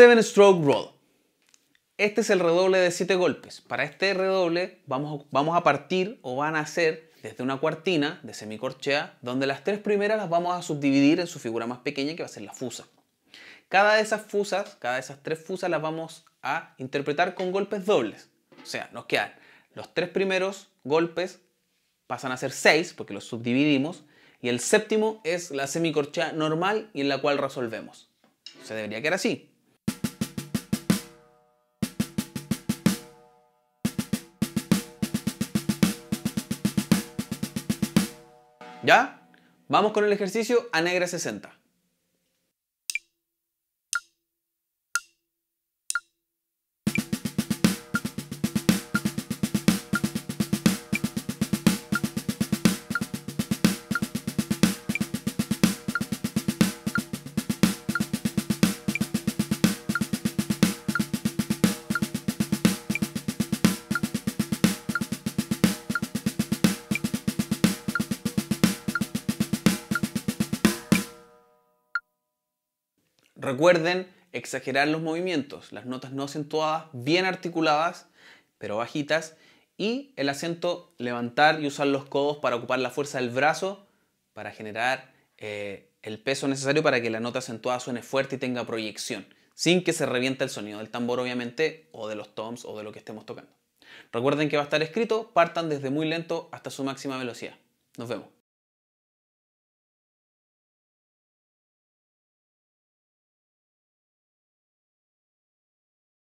Seven Stroke Roll. Este es el redoble de 7 golpes. Para este redoble vamos, vamos a partir o van a hacer desde una cuartina de semicorchea, donde las tres primeras las vamos a subdividir en su figura más pequeña que va a ser la fusa. Cada de esas fusas, cada de esas tres fusas las vamos a interpretar con golpes dobles. O sea, nos quedan los tres primeros golpes pasan a ser seis porque los subdividimos y el séptimo es la semicorchea normal y en la cual resolvemos. Se debería quedar así. ¿Ya? Vamos con el ejercicio a negra 60. Recuerden exagerar los movimientos, las notas no acentuadas, bien articuladas, pero bajitas, y el acento levantar y usar los codos para ocupar la fuerza del brazo para generar eh, el peso necesario para que la nota acentuada suene fuerte y tenga proyección, sin que se reviente el sonido del tambor obviamente, o de los toms o de lo que estemos tocando. Recuerden que va a estar escrito, partan desde muy lento hasta su máxima velocidad. Nos vemos.